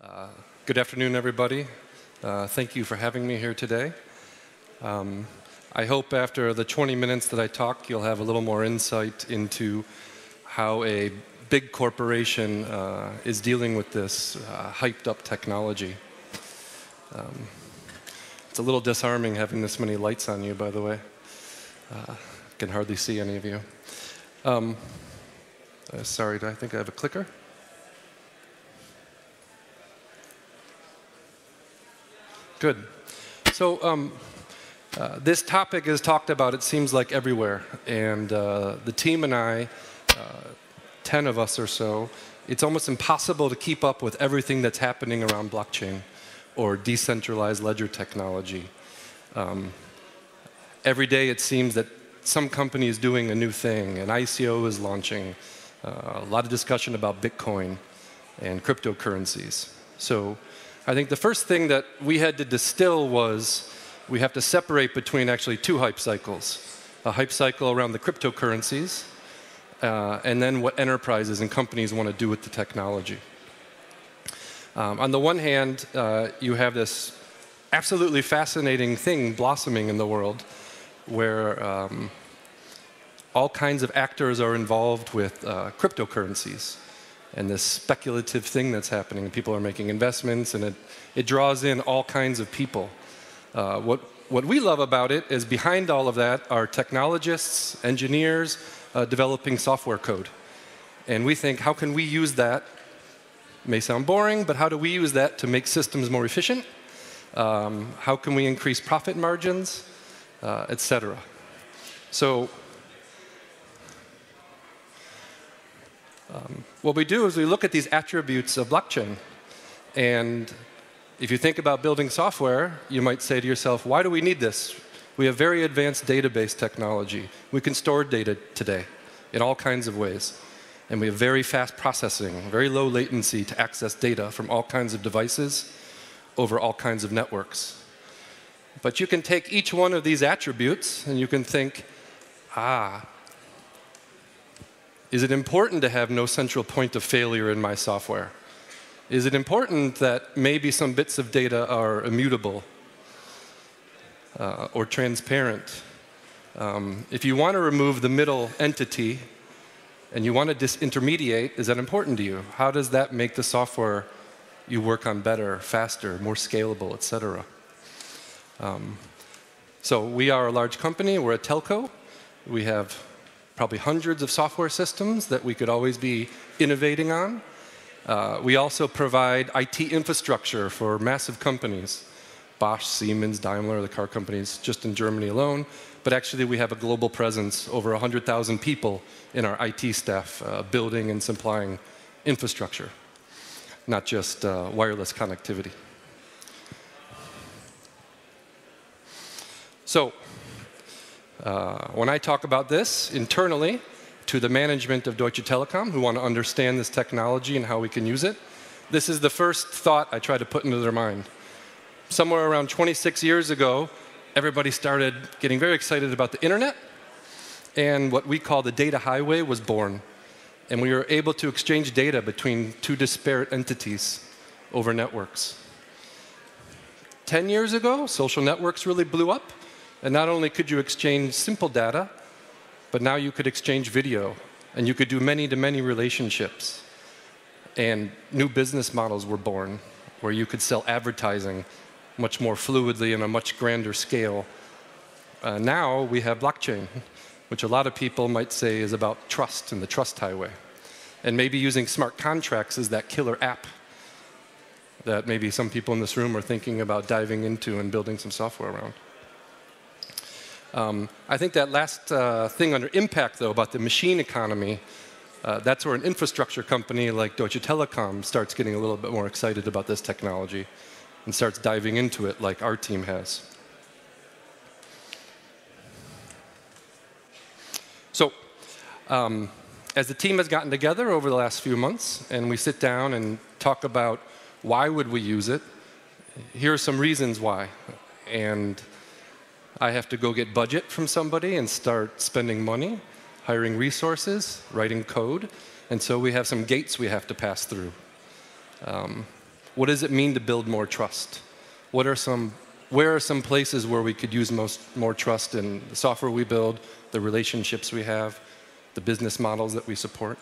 Uh, good afternoon, everybody. Uh, thank you for having me here today. Um, I hope after the 20 minutes that I talk, you'll have a little more insight into how a big corporation uh, is dealing with this uh, hyped up technology. Um, it's a little disarming having this many lights on you, by the way. Uh, can hardly see any of you. Um, sorry, I think I have a clicker? Good. So um, uh, this topic is talked about, it seems like everywhere. And uh, the team and I, uh, 10 of us or so, it's almost impossible to keep up with everything that's happening around blockchain or decentralized ledger technology. Um, every day it seems that some company is doing a new thing, an ICO is launching, uh, a lot of discussion about Bitcoin and cryptocurrencies. So I think the first thing that we had to distill was we have to separate between actually two hype cycles a hype cycle around the cryptocurrencies, uh, and then what enterprises and companies want to do with the technology. Um, on the one hand, uh, you have this absolutely fascinating thing blossoming in the world where um, all kinds of actors are involved with uh, cryptocurrencies and this speculative thing that's happening. People are making investments, and it, it draws in all kinds of people. Uh, what, what we love about it is behind all of that are technologists, engineers, uh, developing software code. And we think, how can we use that? May sound boring, but how do we use that to make systems more efficient? Um, how can we increase profit margins, uh, et cetera? So Um, what we do is we look at these attributes of blockchain. And if you think about building software, you might say to yourself, why do we need this? We have very advanced database technology. We can store data today in all kinds of ways. And we have very fast processing, very low latency to access data from all kinds of devices over all kinds of networks. But you can take each one of these attributes and you can think, ah, is it important to have no central point of failure in my software? Is it important that maybe some bits of data are immutable uh, or transparent? Um, if you want to remove the middle entity and you want to disintermediate, is that important to you? How does that make the software you work on better, faster, more scalable, et cetera? Um, so we are a large company, we're a telco. We have probably hundreds of software systems that we could always be innovating on. Uh, we also provide IT infrastructure for massive companies Bosch, Siemens, Daimler, the car companies, just in Germany alone. But actually, we have a global presence, over 100,000 people in our IT staff, uh, building and supplying infrastructure, not just uh, wireless connectivity. So, uh, when I talk about this internally to the management of Deutsche Telekom who want to understand this technology and how we can use it, this is the first thought I try to put into their mind. Somewhere around 26 years ago, everybody started getting very excited about the internet, and what we call the data highway was born. And we were able to exchange data between two disparate entities over networks. 10 years ago, social networks really blew up. And not only could you exchange simple data, but now you could exchange video, and you could do many to many relationships. And new business models were born where you could sell advertising much more fluidly and a much grander scale. Uh, now we have blockchain, which a lot of people might say is about trust and the trust highway. And maybe using smart contracts is that killer app that maybe some people in this room are thinking about diving into and building some software around. Um, I think that last uh, thing under impact, though, about the machine economy, uh, that's where an infrastructure company like Deutsche Telekom starts getting a little bit more excited about this technology and starts diving into it like our team has. So, um, as the team has gotten together over the last few months and we sit down and talk about why would we use it, here are some reasons why. And I have to go get budget from somebody and start spending money, hiring resources, writing code. And so we have some gates we have to pass through. Um, what does it mean to build more trust? What are some, where are some places where we could use most, more trust in the software we build, the relationships we have, the business models that we support?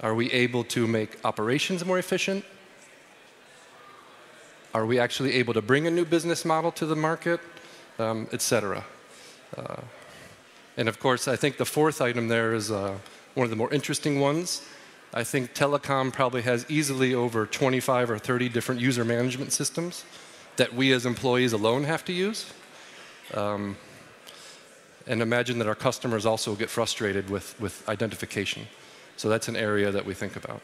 Are we able to make operations more efficient? Are we actually able to bring a new business model to the market, um, et cetera? Uh, and of course, I think the fourth item there is uh, one of the more interesting ones. I think Telekom probably has easily over 25 or 30 different user management systems that we as employees alone have to use. Um, and imagine that our customers also get frustrated with, with identification. So that's an area that we think about.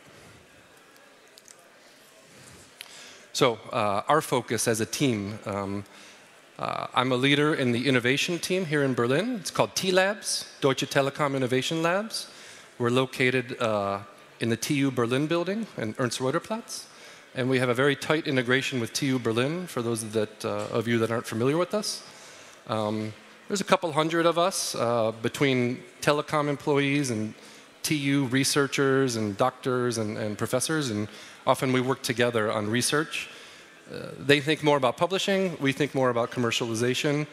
So uh, our focus as a team, um, uh, I'm a leader in the innovation team here in Berlin. It's called T-Labs, Deutsche Telekom Innovation Labs. We're located uh, in the TU Berlin building in Ernst-Reuter-Platz. And we have a very tight integration with TU Berlin, for those that, uh, of you that aren't familiar with us. Um, there's a couple hundred of us uh, between Telekom employees and TU researchers and doctors and, and professors, and often we work together on research. Uh, they think more about publishing, we think more about commercialization.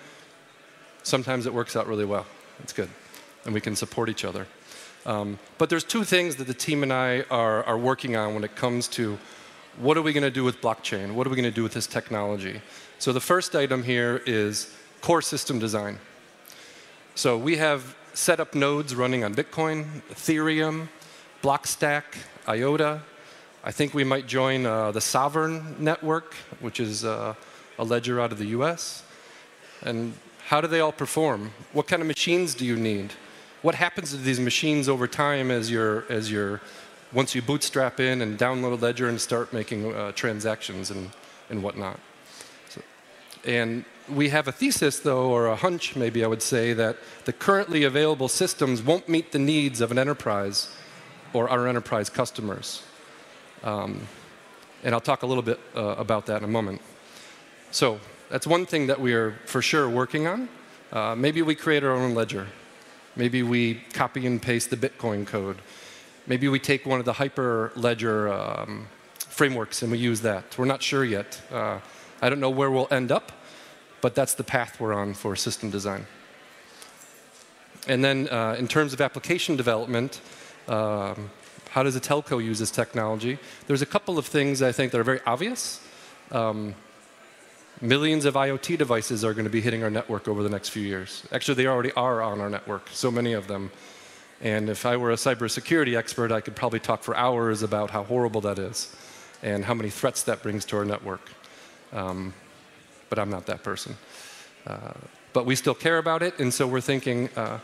Sometimes it works out really well. It's good. And we can support each other. Um, but there's two things that the team and I are, are working on when it comes to what are we going to do with blockchain? What are we going to do with this technology? So the first item here is core system design. So we have set up nodes running on Bitcoin, Ethereum, Blockstack, IOTA. I think we might join uh, the Sovrin Network, which is uh, a ledger out of the US. And how do they all perform? What kind of machines do you need? What happens to these machines over time as you're, as you're once you bootstrap in and download a ledger and start making uh, transactions and, and whatnot? So, and we have a thesis, though, or a hunch, maybe I would say, that the currently available systems won't meet the needs of an enterprise or our enterprise customers. Um, and I'll talk a little bit uh, about that in a moment. So that's one thing that we are for sure working on. Uh, maybe we create our own ledger. Maybe we copy and paste the Bitcoin code. Maybe we take one of the Hyperledger um, frameworks and we use that. We're not sure yet. Uh, I don't know where we'll end up, but that's the path we're on for system design. And then uh, in terms of application development, um, how does a telco use this technology? There's a couple of things I think that are very obvious. Um, millions of IoT devices are going to be hitting our network over the next few years. Actually, they already are on our network, so many of them. And if I were a cybersecurity expert, I could probably talk for hours about how horrible that is and how many threats that brings to our network. Um, but I'm not that person. Uh, but we still care about it, and so we're thinking, uh,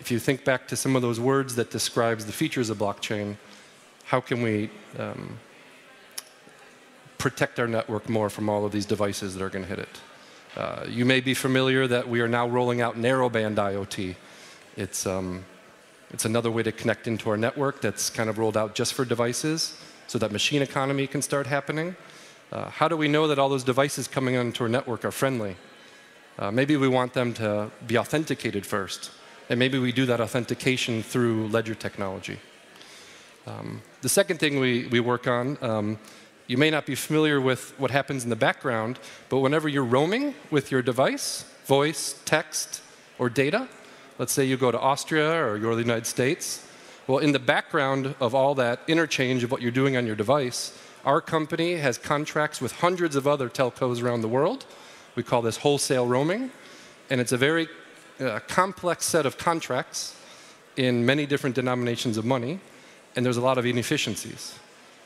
if you think back to some of those words that describes the features of blockchain, how can we um, protect our network more from all of these devices that are going to hit it? Uh, you may be familiar that we are now rolling out narrowband IoT. It's, um, it's another way to connect into our network that's kind of rolled out just for devices so that machine economy can start happening. Uh, how do we know that all those devices coming onto our network are friendly? Uh, maybe we want them to be authenticated first. And maybe we do that authentication through ledger technology. Um, the second thing we, we work on, um, you may not be familiar with what happens in the background, but whenever you're roaming with your device, voice, text, or data, let's say you go to Austria or you go to the United States, well, in the background of all that interchange of what you're doing on your device, our company has contracts with hundreds of other telcos around the world. We call this wholesale roaming. And it's a very uh, complex set of contracts in many different denominations of money. And there's a lot of inefficiencies.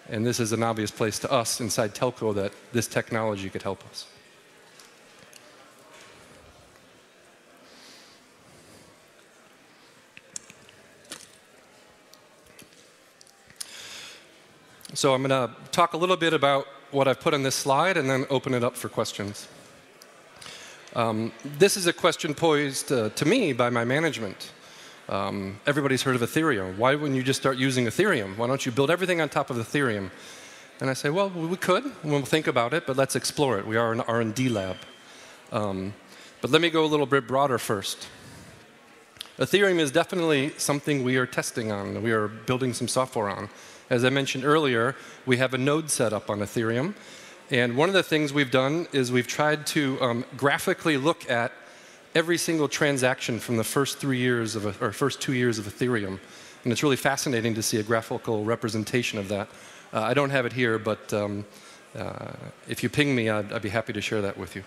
And this is an obvious place to us inside telco that this technology could help us. So I'm going to talk a little bit about what I've put on this slide and then open it up for questions. Um, this is a question posed uh, to me by my management. Um, everybody's heard of Ethereum. Why wouldn't you just start using Ethereum? Why don't you build everything on top of Ethereum? And I say, well, we could. We'll think about it, but let's explore it. We are an R&D lab. Um, but let me go a little bit broader first. Ethereum is definitely something we are testing on. We are building some software on As I mentioned earlier, we have a node set up on Ethereum. And one of the things we've done is we've tried to um, graphically look at every single transaction from the first three years of, or first two years of Ethereum. And it's really fascinating to see a graphical representation of that. Uh, I don't have it here, but um, uh, if you ping me, I'd, I'd, be happy to share that with you.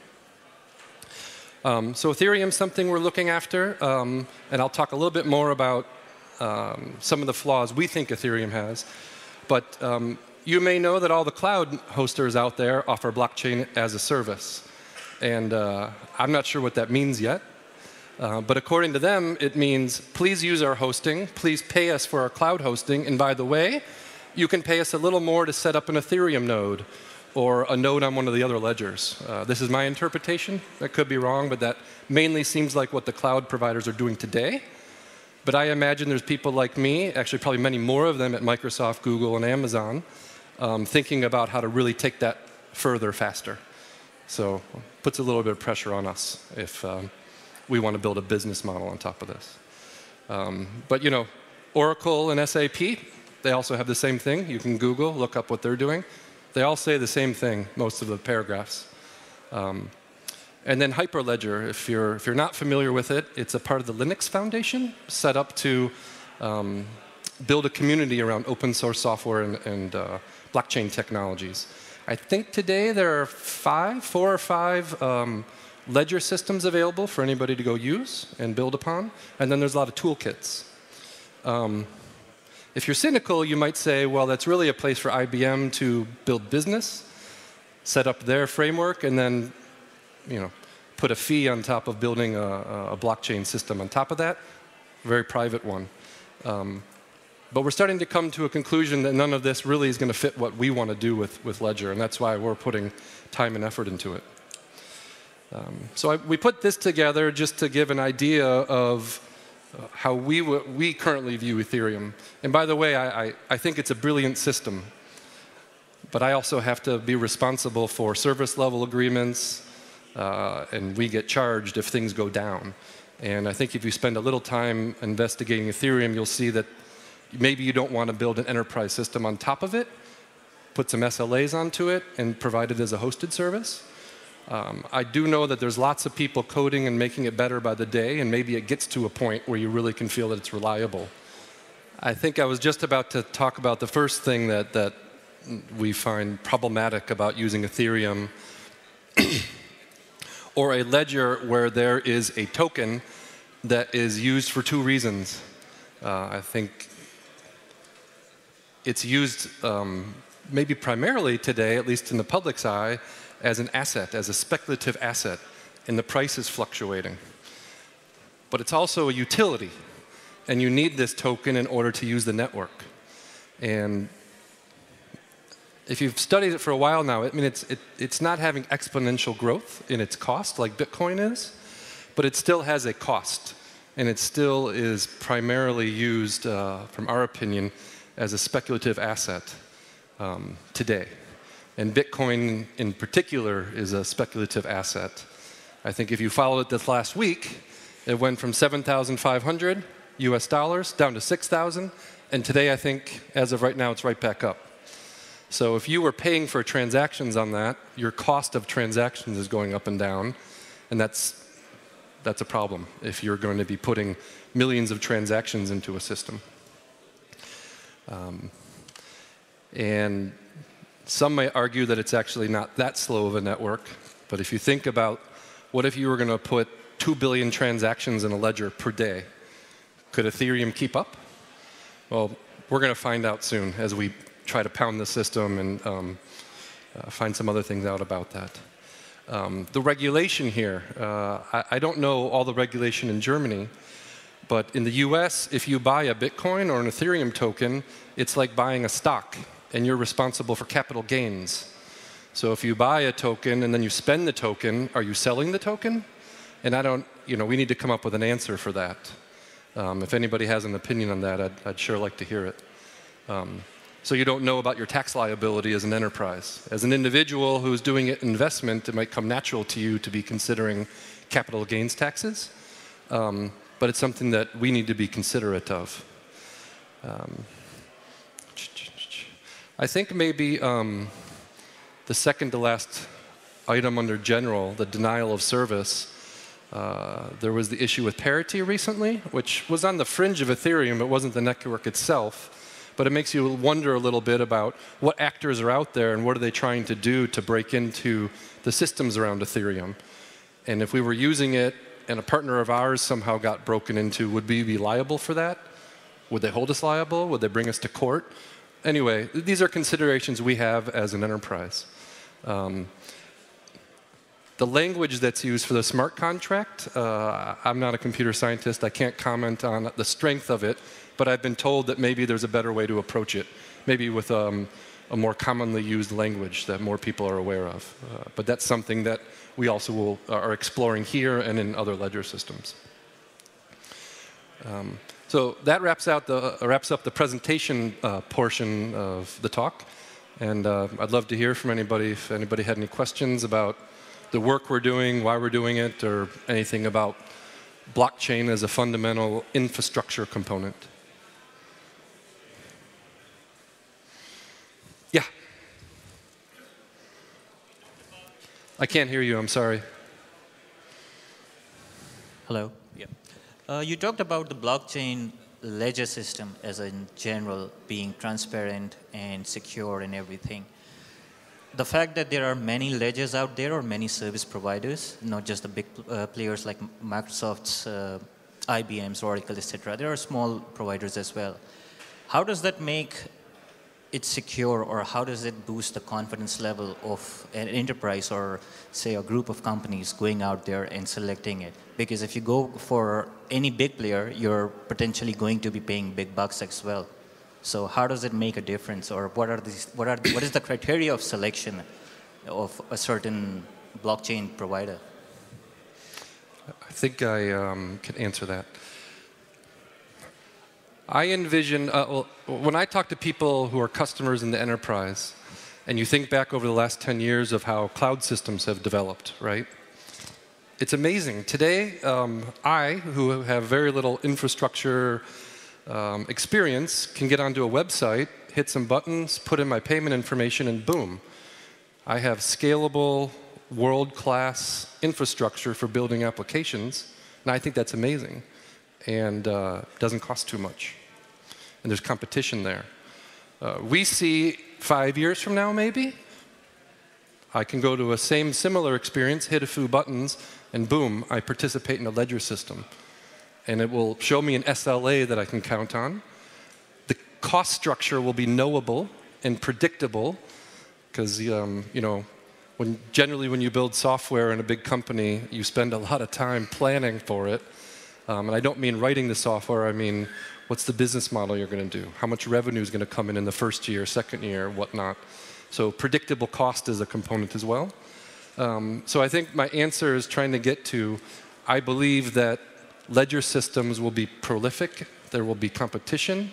Um, so Ethereum is something we're looking after, um, and I'll talk a little bit more about um, some of the flaws we think Ethereum has. But um, you may know that all the cloud hosters out there offer blockchain as a service. And uh, I'm not sure what that means yet. Uh, but according to them, it means please use our hosting, please pay us for our cloud hosting, and by the way, you can pay us a little more to set up an Ethereum node or a node on one of the other ledgers. Uh, this is my interpretation. That could be wrong, but that mainly seems like what the cloud providers are doing today. But I imagine there's people like me, actually probably many more of them at Microsoft, Google, and Amazon, um, thinking about how to really take that further faster. So puts a little bit of pressure on us if um, we want to build a business model on top of this. Um, but you know, Oracle and SAP, they also have the same thing. You can Google, look up what they're doing. They all say the same thing, most of the paragraphs. Um, and then Hyperledger, if you're, if you're not familiar with it, it's a part of the Linux Foundation set up to um, build a community around open source software and, and uh, blockchain technologies. I think today there are five, four or five um, ledger systems available for anybody to go use and build upon. And then there's a lot of toolkits. Um, if you're cynical, you might say, well, that's really a place for IBM to build business, set up their framework, and then you know, put a fee on top of building a, a blockchain system on top of that, very private one. Um, but we're starting to come to a conclusion that none of this really is going to fit what we want to do with, with Ledger, and that's why we're putting time and effort into it. Um, so I, we put this together just to give an idea of how we, we currently view Ethereum. And by the way, I, I, I think it's a brilliant system. But I also have to be responsible for service level agreements, uh, and we get charged if things go down. And I think if you spend a little time investigating Ethereum, you'll see that maybe you don't want to build an enterprise system on top of it, put some SLAs onto it, and provide it as a hosted service. Um, I do know that there's lots of people coding and making it better by the day, and maybe it gets to a point where you really can feel that it's reliable. I think I was just about to talk about the first thing that, that we find problematic about using Ethereum or a ledger where there is a token that is used for two reasons. Uh, I think it's used um, maybe primarily today, at least in the public's eye, as an asset, as a speculative asset, and the price is fluctuating. But it's also a utility, and you need this token in order to use the network. And if you've studied it for a while now, I mean, it's, it, it's not having exponential growth in its cost like Bitcoin is, but it still has a cost. And it still is primarily used, uh, from our opinion, as a speculative asset um, today. And Bitcoin in particular is a speculative asset. I think if you followed it this last week, it went from 7,500 US dollars down to 6,000. And today, I think, as of right now, it's right back up. So if you were paying for transactions on that, your cost of transactions is going up and down. And that's, that's a problem if you're going to be putting millions of transactions into a system. Um, and some may argue that it's actually not that slow of a network, but if you think about what if you were going to put 2 billion transactions in a ledger per day, could Ethereum keep up? Well, we're going to find out soon as we try to pound the system and um, uh, find some other things out about that. Um, the regulation here, uh, I, I, don't know all the regulation in Germany, but in the US, if you buy a Bitcoin or an Ethereum token, it's like buying a stock and you're responsible for capital gains. So if you buy a token and then you spend the token, are you selling the token? And I don't, you know, we need to come up with an answer for that. Um, if anybody has an opinion on that, I'd, I'd sure like to hear it. Um, so you don't know about your tax liability as an enterprise. As an individual who's doing an investment, it might come natural to you to be considering capital gains taxes, um, but it's something that we need to be considerate of. Um, I think maybe um, the second to last item under general, the denial of service, uh, there was the issue with Parity recently, which was on the fringe of Ethereum. It wasn't the network itself. But it makes you wonder a little bit about what actors are out there and what are they trying to do to break into the systems around Ethereum. And if we were using it and a partner of ours somehow got broken into, would we be liable for that? Would they hold us liable? Would they bring us to court? Anyway, these are considerations we have as an enterprise. Um, the language that's used for the smart contract, uh, I'm not a computer scientist. I can't comment on the strength of it, but I've been told that maybe there's a better way to approach it, maybe with um, a more commonly used language that more people are aware of. Uh, but that's something that we also will, are exploring here and in other ledger systems. Um, so that wraps, out the, uh, wraps up the presentation uh, portion of the talk. And uh, I'd love to hear from anybody if anybody had any questions about the work we're doing, why we're doing it, or anything about blockchain as a fundamental infrastructure component. Yeah. I can't hear you, I'm sorry. Hello. Yeah. Uh, you talked about the blockchain ledger system as in general being transparent and secure and everything. The fact that there are many ledgers out there or many service providers, not just the big uh, players like Microsoft's, uh, IBM's, Oracle, etc. There are small providers as well. How does that make it's secure or how does it boost the confidence level of an enterprise or say a group of companies going out there and selecting it? Because if you go for any big player you're potentially going to be paying big bucks as well. So how does it make a difference or what are these what are what is the criteria of selection of a certain blockchain provider? I think i um, can answer that I envision, uh, when I talk to people who are customers in the enterprise, and you think back over the last 10 years of how cloud systems have developed, right? It's amazing. Today, um, I, who have very little infrastructure um, experience, can get onto a website, hit some buttons, put in my payment information, and boom. I have scalable, world-class infrastructure for building applications, and I think that's amazing and uh, doesn't cost too much. And there's competition there. Uh, we see five years from now, maybe, I can go to a same similar experience, hit a few buttons, and boom, I participate in a ledger system. And it will show me an SLA that I can count on. The cost structure will be knowable and predictable, because um, you know, when generally when you build software in a big company, you spend a lot of time planning for it um, and I don't mean writing the software, I mean what's the business model you're going to do? How much revenue is going to come in in the first year, second year, whatnot? So predictable cost is a component as well. Um, so I think my answer is trying to get to, I believe that ledger systems will be prolific, there will be competition.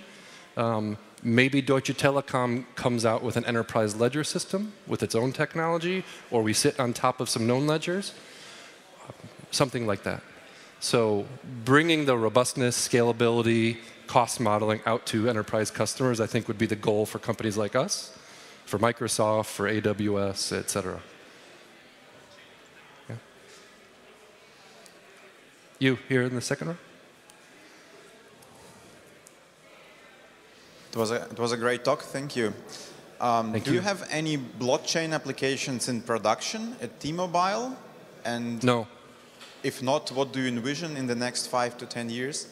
Um, maybe Deutsche Telekom comes out with an enterprise ledger system with its own technology, or we sit on top of some known ledgers, something like that. So bringing the robustness, scalability, cost modeling out to enterprise customers, I think would be the goal for companies like us, for Microsoft, for AWS, et cetera. Yeah. You here in the second row? It was a, it was a great talk, thank you. Um, thank do you. you have any blockchain applications in production at T-Mobile? And no. If not, what do you envision in the next five to 10 years?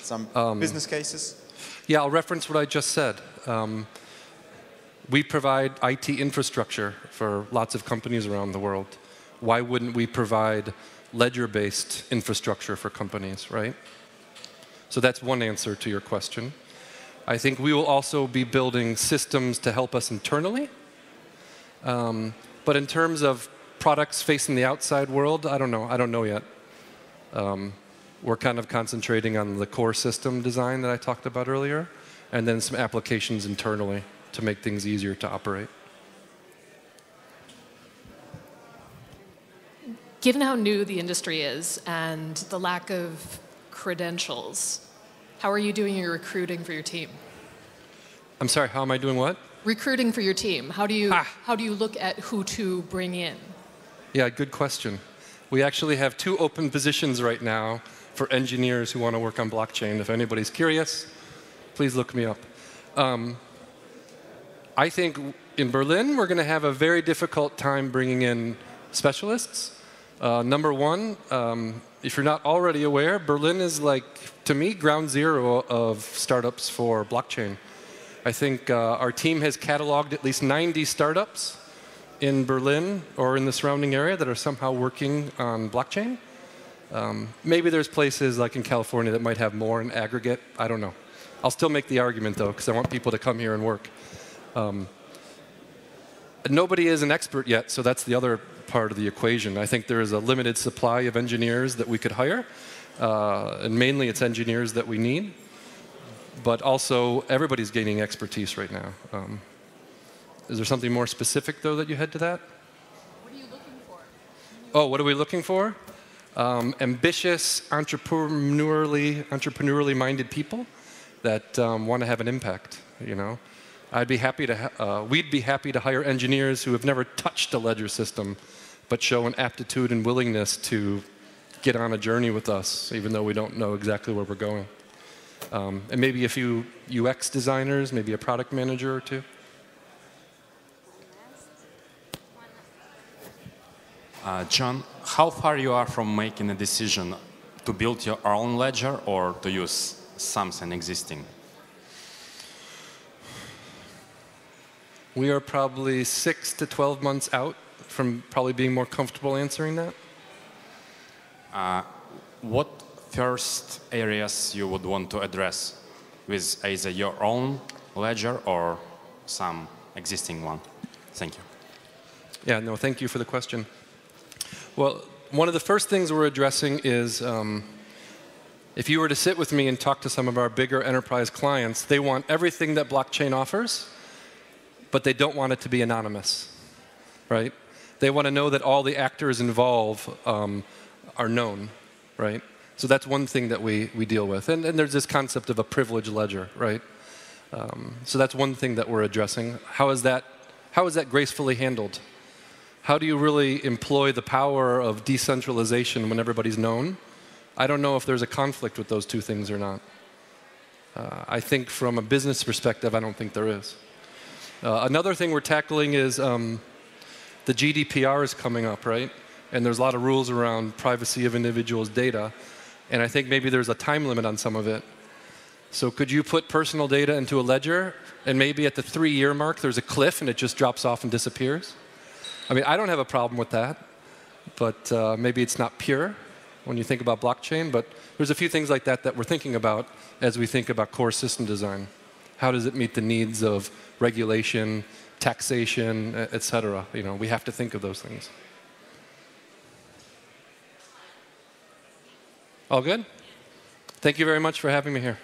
Some um, business cases? Yeah, I'll reference what I just said. Um, we provide IT infrastructure for lots of companies around the world. Why wouldn't we provide ledger-based infrastructure for companies, right? So that's one answer to your question. I think we will also be building systems to help us internally. Um, but in terms of products facing the outside world, I don't know. I don't know yet. Um, we're kind of concentrating on the core system design that I talked about earlier, and then some applications internally to make things easier to operate. Given how new the industry is and the lack of credentials, how are you doing your recruiting for your team? I'm sorry, how am I doing what? recruiting for your team? How do you Ah. how do you look at who to bring in? Yeah, good question. We actually have two open positions right now for engineers who want to work on blockchain. If anybody's curious, please look me up. Um, I think in Berlin, we're going to have a very difficult time bringing in specialists. Uh, number one, um, if you're not already aware, Berlin is like, to me, ground zero of startups for blockchain. I think uh, our team has cataloged at least 90 startups in Berlin or in the surrounding area that are somehow working on blockchain. Um, maybe there's places like in California that might have more in aggregate. I don't know. I'll still make the argument though, because I want people to come here and work. Um, nobody is an expert yet, so that's the other part of the equation. I think there is a limited supply of engineers that we could hire, uh, and mainly it's engineers that we need. But also, everybody's gaining expertise right now. Um, is there something more specific, though, that you had to that? What are you looking for? Oh, what are we looking for? Um, ambitious, entrepreneurially, entrepreneurially minded people that um, want to have an impact. You know, I'd be happy to. Uh, we'd be happy to hire engineers who have never touched a ledger system, but show an aptitude and willingness to get on a journey with us, even though we don't know exactly where we're going. Um, and maybe a few UX designers, maybe a product manager or two. Uh, John, how far you are from making a decision to build your own ledger or to use something existing? We are probably six to 12 months out from probably being more comfortable answering that. What first areas you would want to address with either your own ledger or some existing one? Thank you. Yeah, no, thank you for the question. Well, one of the first things we're addressing is um, if you were to sit with me and talk to some of our bigger enterprise clients, they want everything that blockchain offers, but they don't want it to be anonymous, right? They want to know that all the actors involved um, are known, right? So that's one thing that we, we deal with. And, and there's this concept of a privileged ledger, right? Um, so that's one thing that we're addressing. How is that, how is that gracefully handled? How do you really employ the power of decentralization when everybody's known? I don't know if there's a conflict with those two things or not. Uh, I think from a business perspective, I don't think there is. Uh, another thing we're tackling is um, the GDPR is coming up, right? And there's a lot of rules around privacy of individuals' data. And I think maybe there's a time limit on some of it. So could you put personal data into a ledger and maybe at the three year mark there's a cliff and it just drops off and disappears? I mean, I don't have a problem with that, but uh, maybe it's not pure when you think about blockchain. But there's a few things like that that we're thinking about as we think about core system design. How does it meet the needs of regulation, taxation, et cetera? You know, we have to think of those things. All good? Thank you very much for having me here.